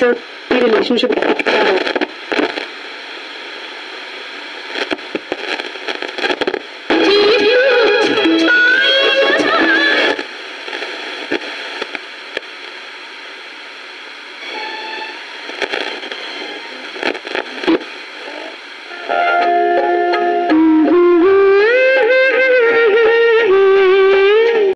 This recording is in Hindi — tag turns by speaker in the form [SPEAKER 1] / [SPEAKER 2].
[SPEAKER 1] तो ये रिलेशनशिप